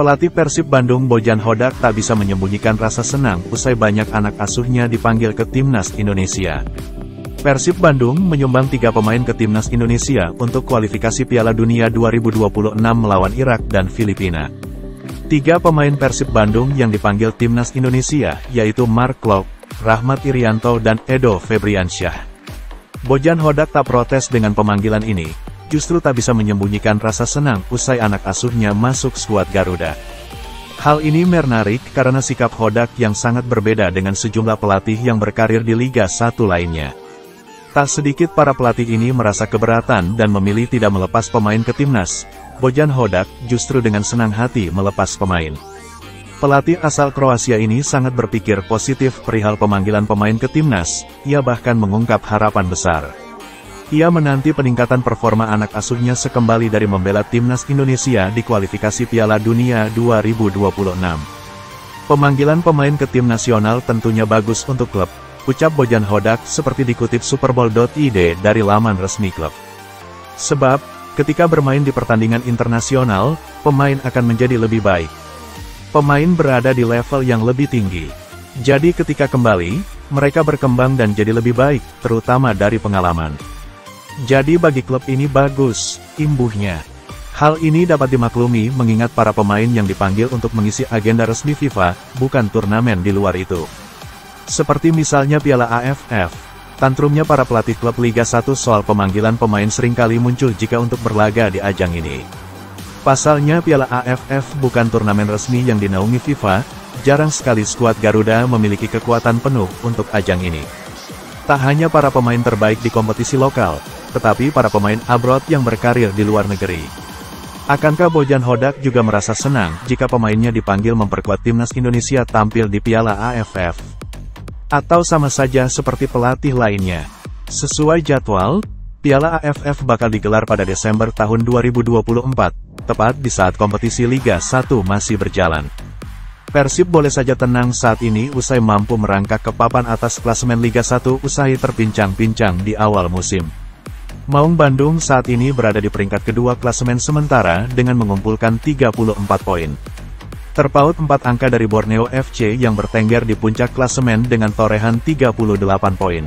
Pelatih Persib Bandung Bojan Hodak tak bisa menyembunyikan rasa senang usai banyak anak asuhnya dipanggil ke Timnas Indonesia. Persib Bandung menyumbang tiga pemain ke Timnas Indonesia untuk kualifikasi Piala Dunia 2026 melawan Irak dan Filipina. Tiga pemain Persib Bandung yang dipanggil Timnas Indonesia, yaitu Mark Klok, Rahmat Irianto dan Edo Febriansyah. Bojan Hodak tak protes dengan pemanggilan ini, justru tak bisa menyembunyikan rasa senang usai anak asuhnya masuk skuad Garuda. Hal ini menarik karena sikap Hodak yang sangat berbeda dengan sejumlah pelatih yang berkarir di Liga 1 lainnya. Tak sedikit para pelatih ini merasa keberatan dan memilih tidak melepas pemain ke timnas. Bojan Hodak justru dengan senang hati melepas pemain. Pelatih asal Kroasia ini sangat berpikir positif perihal pemanggilan pemain ke timnas, ia bahkan mengungkap harapan besar. Ia menanti peningkatan performa anak asuhnya sekembali dari membela timnas Indonesia di kualifikasi Piala Dunia 2026. Pemanggilan pemain ke tim nasional tentunya bagus untuk klub, ucap Bojan Hodak seperti dikutip superball.id dari laman resmi klub. Sebab, ketika bermain di pertandingan internasional, pemain akan menjadi lebih baik. Pemain berada di level yang lebih tinggi. Jadi ketika kembali, mereka berkembang dan jadi lebih baik, terutama dari pengalaman. Jadi bagi klub ini bagus, imbuhnya. Hal ini dapat dimaklumi mengingat para pemain yang dipanggil untuk mengisi agenda resmi FIFA, bukan turnamen di luar itu. Seperti misalnya Piala AFF, tantrumnya para pelatih klub Liga 1 soal pemanggilan pemain sering kali muncul jika untuk berlaga di ajang ini. Pasalnya Piala AFF bukan turnamen resmi yang dinaungi FIFA, jarang sekali skuad Garuda memiliki kekuatan penuh untuk ajang ini. Tak hanya para pemain terbaik di kompetisi lokal, tetapi para pemain abroad yang berkarir di luar negeri. Akankah Bojan Hodak juga merasa senang jika pemainnya dipanggil memperkuat timnas Indonesia tampil di Piala AFF? Atau sama saja seperti pelatih lainnya? Sesuai jadwal, Piala AFF bakal digelar pada Desember tahun 2024, tepat di saat kompetisi Liga 1 masih berjalan. Persib boleh saja tenang saat ini usai mampu merangkak ke papan atas klasemen Liga 1 usai terpincang-pincang di awal musim. Maung Bandung saat ini berada di peringkat kedua klasemen sementara dengan mengumpulkan 34 poin. Terpaut 4 angka dari Borneo FC yang bertengger di puncak klasemen dengan torehan 38 poin.